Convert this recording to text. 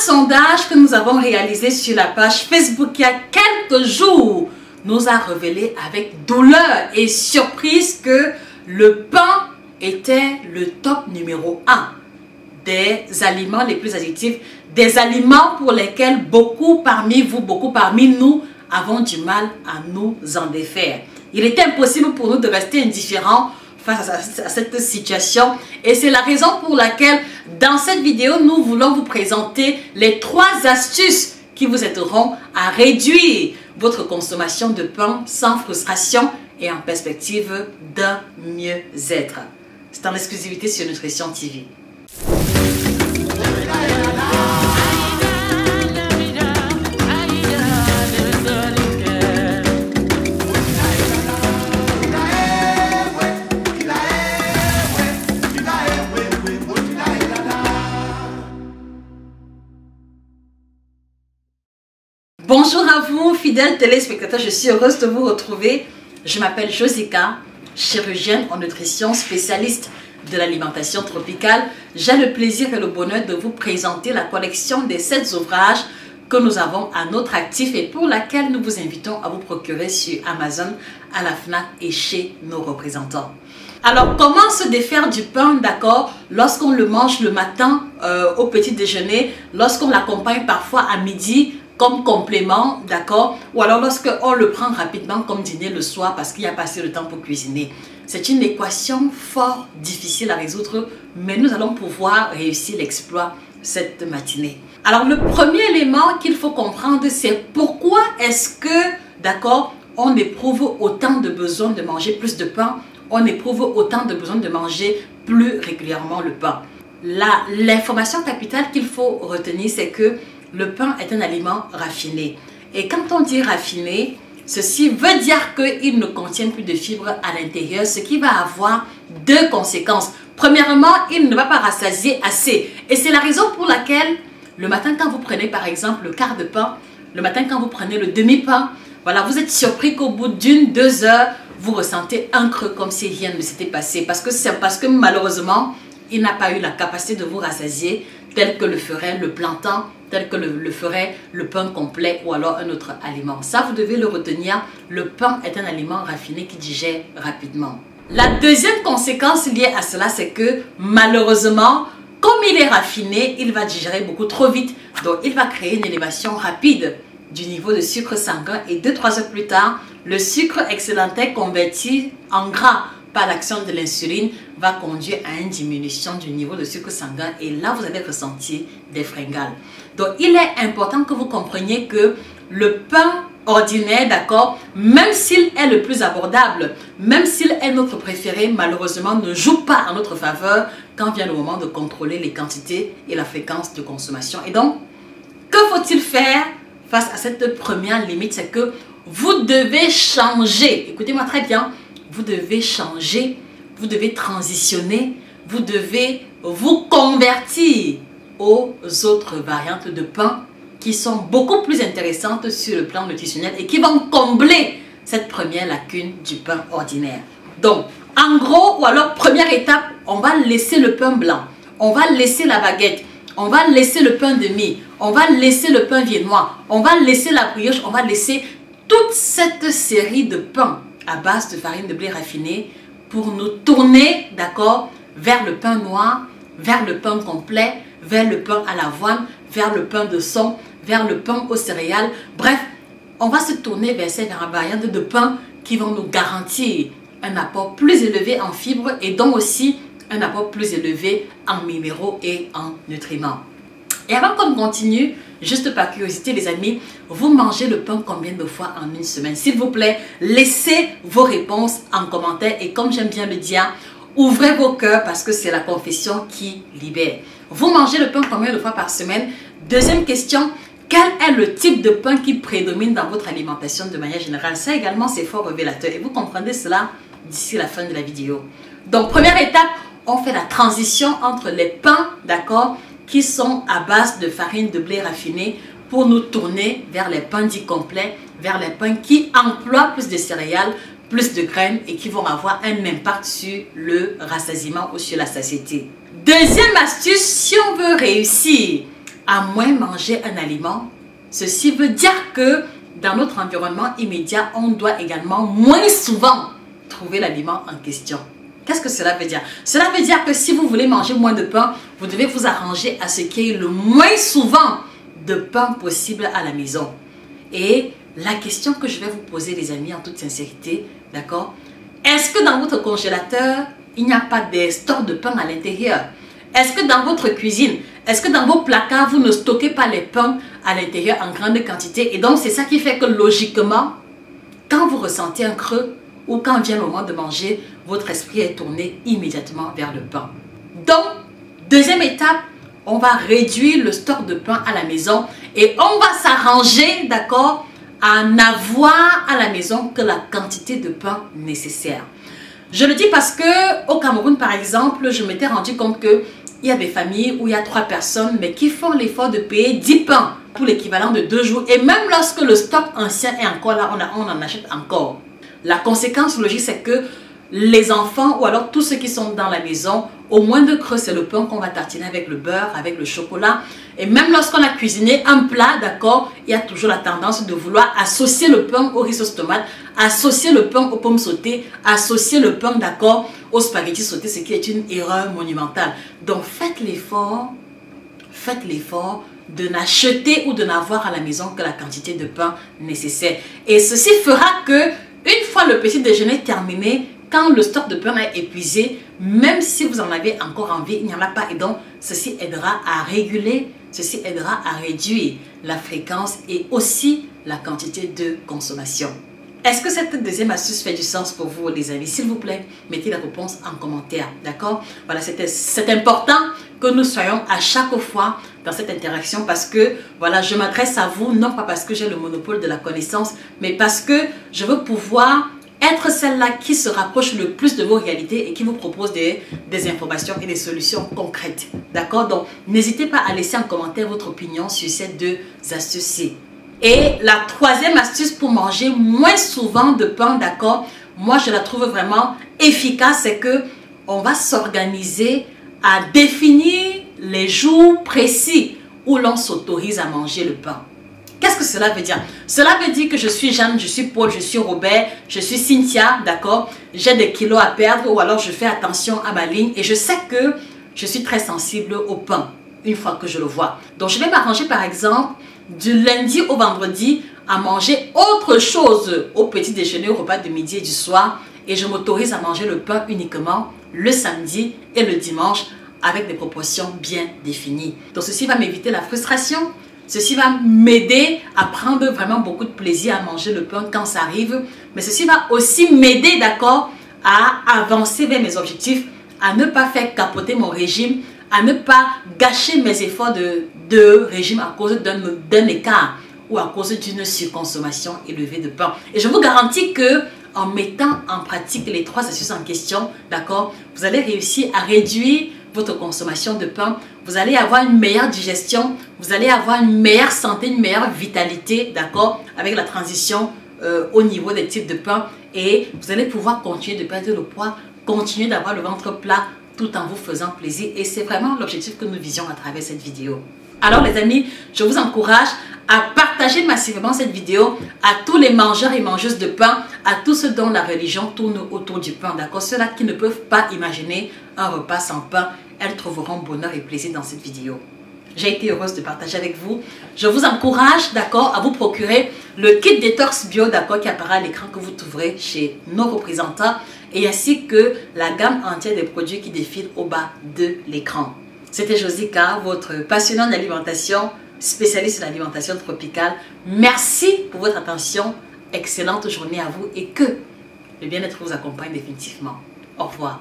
sondage que nous avons réalisé sur la page Facebook il y a quelques jours nous a révélé avec douleur et surprise que le pain était le top numéro 1 des aliments les plus addictifs, des aliments pour lesquels beaucoup parmi vous, beaucoup parmi nous avons du mal à nous en défaire. Il est impossible pour nous de rester indifférents face à cette situation et c'est la raison pour laquelle dans cette vidéo nous voulons vous présenter les trois astuces qui vous aideront à réduire votre consommation de pain sans frustration et en perspective d'un mieux-être. C'est en exclusivité sur Nutrition TV. Bonjour à vous, fidèles téléspectateurs, je suis heureuse de vous retrouver. Je m'appelle Josica, chirurgienne en nutrition, spécialiste de l'alimentation tropicale. J'ai le plaisir et le bonheur de vous présenter la collection des 7 ouvrages que nous avons à notre actif et pour laquelle nous vous invitons à vous procurer sur Amazon, à la FNAC et chez nos représentants. Alors, comment se défaire du pain, d'accord, lorsqu'on le mange le matin euh, au petit déjeuner, lorsqu'on l'accompagne parfois à midi comme complément, d'accord? Ou alors lorsqu'on le prend rapidement comme dîner le soir parce qu'il n'y a pas assez de temps pour cuisiner. C'est une équation fort difficile à résoudre, mais nous allons pouvoir réussir l'exploit cette matinée. Alors le premier élément qu'il faut comprendre, c'est pourquoi est-ce que, d'accord, on éprouve autant de besoin de manger plus de pain, on éprouve autant de besoin de manger plus régulièrement le pain? L'information capitale qu'il faut retenir, c'est que le pain est un aliment raffiné. Et quand on dit raffiné, ceci veut dire qu'il ne contient plus de fibres à l'intérieur, ce qui va avoir deux conséquences. Premièrement, il ne va pas rassasier assez. Et c'est la raison pour laquelle le matin, quand vous prenez par exemple le quart de pain, le matin, quand vous prenez le demi-pain, voilà, vous êtes surpris qu'au bout d'une, deux heures, vous ressentez un creux comme si rien ne s'était passé. Parce que c'est parce que malheureusement, il n'a pas eu la capacité de vous rassasier tel que le ferait le plantain, tel que le, ferait le pain complet ou alors un autre aliment. Ça, vous devez le retenir. Le pain est un aliment raffiné qui digère rapidement. La deuxième conséquence liée à cela, c'est que malheureusement, comme il est raffiné, il va digérer beaucoup trop vite. Donc, il va créer une élévation rapide du niveau de sucre sanguin et 2-3 heures plus tard, le sucre excellenté converti en gras par l'action de l'insuline va conduire à une diminution du niveau de sucre sanguin et là vous allez ressentir des fringales. Donc il est important que vous compreniez que le pain ordinaire, d'accord, même s'il est le plus abordable, même s'il est notre préféré, malheureusement ne joue pas en notre faveur quand vient le moment de contrôler les quantités et la fréquence de consommation. Et donc, que faut-il faire face à cette première limite? C'est que vous devez changer. Écoutez-moi très bien vous devez changer, vous devez transitionner, vous devez vous convertir aux autres variantes de pain qui sont beaucoup plus intéressantes sur le plan nutritionnel et qui vont combler cette première lacune du pain ordinaire. Donc, en gros, ou alors première étape, on va laisser le pain blanc, on va laisser la baguette, on va laisser le pain de mie, on va laisser le pain viennois, on va laisser la brioche, on va laisser toute cette série de pains à base de farine de blé raffiné pour nous tourner, d'accord, vers le pain noir, vers le pain complet, vers le pain à l'avoine, vers le pain de son, vers le pain aux céréales. Bref, on va se tourner vers ces variantes de pain qui vont nous garantir un apport plus élevé en fibres et donc aussi un apport plus élevé en minéraux et en nutriments. Et avant qu'on continue, juste par curiosité les amis, vous mangez le pain combien de fois en une semaine? S'il vous plaît, laissez vos réponses en commentaire et comme j'aime bien le dire, ouvrez vos cœurs parce que c'est la confession qui libère. Vous mangez le pain combien de fois par semaine? Deuxième question, quel est le type de pain qui prédomine dans votre alimentation de manière générale? Ça également, c'est fort révélateur et vous comprendrez cela d'ici la fin de la vidéo. Donc, première étape, on fait la transition entre les pains, d'accord? Qui sont à base de farine de blé raffiné pour nous tourner vers les pains dits complets, vers les pains qui emploient plus de céréales, plus de graines et qui vont avoir un impact sur le rassasiement ou sur la satiété. Deuxième astuce, si on veut réussir à moins manger un aliment, ceci veut dire que dans notre environnement immédiat, on doit également moins souvent trouver l'aliment en question. Qu'est-ce que cela veut dire? Cela veut dire que si vous voulez manger moins de pain, vous devez vous arranger à ce qu'il y ait le moins souvent de pain possible à la maison. Et la question que je vais vous poser, les amis, en toute sincérité, d'accord? Est-ce que dans votre congélateur, il n'y a pas des stores de pain à l'intérieur? Est-ce que dans votre cuisine, est-ce que dans vos placards, vous ne stockez pas les pains à l'intérieur en grande quantité? Et donc, c'est ça qui fait que logiquement, quand vous ressentez un creux ou quand vient le moment de manger, votre esprit est tourné immédiatement vers le pain. Donc, deuxième étape, on va réduire le stock de pain à la maison et on va s'arranger, d'accord, à n'avoir à la maison que la quantité de pain nécessaire. Je le dis parce que au Cameroun, par exemple, je m'étais rendu compte que il y a des familles où il y a trois personnes, mais qui font l'effort de payer 10 pains pour l'équivalent de deux jours. Et même lorsque le stock ancien est encore là, on, on en achète encore. La conséquence logique, c'est que les enfants ou alors tous ceux qui sont dans la maison, au moins de creux, c'est le pain qu'on va tartiner avec le beurre, avec le chocolat. Et même lorsqu'on a cuisiné un plat, d'accord, il y a toujours la tendance de vouloir associer le pain au riz sauce tomate, associer le pain aux pommes sautées, associer le pain, d'accord, aux spaghettis sautés, ce qui est une erreur monumentale. Donc faites l'effort, faites l'effort de n'acheter ou de n'avoir à la maison que la quantité de pain nécessaire. Et ceci fera que, une fois le petit déjeuner terminé, quand le stock de pain est épuisé, même si vous en avez encore envie, il n'y en a pas. Et donc, ceci aidera à réguler, ceci aidera à réduire la fréquence et aussi la quantité de consommation. Est-ce que cette deuxième astuce fait du sens pour vous, les amis? S'il vous plaît, mettez la réponse en commentaire, d'accord? Voilà, c'est important que nous soyons à chaque fois dans cette interaction parce que, voilà, je m'adresse à vous, non pas parce que j'ai le monopole de la connaissance, mais parce que je veux pouvoir être celle-là qui se rapproche le plus de vos réalités et qui vous propose des, informations et des solutions concrètes. D'accord? Donc, n'hésitez pas à laisser en commentaire votre opinion sur ces deux astuces-ci. Et la troisième astuce pour manger moins souvent de pain, d'accord? Moi, je la trouve vraiment efficace, c'est que on va s'organiser à définir les jours précis où l'on s'autorise à manger le pain. Qu'est-ce que cela veut dire? Cela veut dire que je suis Jeanne, je suis Paul, je suis Robert, je suis Cynthia, d'accord? J'ai des kilos à perdre ou alors je fais attention à ma ligne et je sais que je suis très sensible au pain une fois que je le vois. Donc je vais m'arranger par exemple du lundi au vendredi à manger autre chose au petit déjeuner, au repas de midi et du soir et je m'autorise à manger le pain uniquement le samedi et le dimanche avec des proportions bien définies. Donc ceci va m'éviter la frustration, Ceci va m'aider à prendre vraiment beaucoup de plaisir à manger le pain quand ça arrive. Mais ceci va aussi m'aider, d'accord, à avancer vers mes objectifs, à ne pas faire capoter mon régime, à ne pas gâcher mes efforts de, de régime à cause d'un écart ou à cause d'une surconsommation élevée de pain. Et je vous garantis que en mettant en pratique les trois astuces en question, d'accord, vous allez réussir à réduire votre consommation de pain, vous allez avoir une meilleure digestion, vous allez avoir une meilleure santé, une meilleure vitalité, d'accord, avec la transition euh, au niveau des types de pain et vous allez pouvoir continuer de perdre le poids, continuer d'avoir le ventre plat tout en vous faisant plaisir et c'est vraiment l'objectif que nous visions à travers cette vidéo. Alors les amis, je vous encourage à partager massivement cette vidéo à tous les mangeurs et mangeuses de pain, à tous ceux dont la religion tourne autour du pain, d'accord? Ceux-là qui ne peuvent pas imaginer un repas sans pain, elles trouveront bonheur et plaisir dans cette vidéo. J'ai été heureuse de partager avec vous. Je vous encourage, d'accord, à vous procurer le kit détox bio, d'accord, qui apparaît à l'écran que vous trouverez chez nos représentants et ainsi que la gamme entière des produits qui défilent au bas de l'écran. C'était Josica, votre passionnante d'alimentation spécialiste de l'alimentation tropicale. Merci pour votre attention. Excellente journée à vous et que le bien-être vous accompagne définitivement. Au revoir.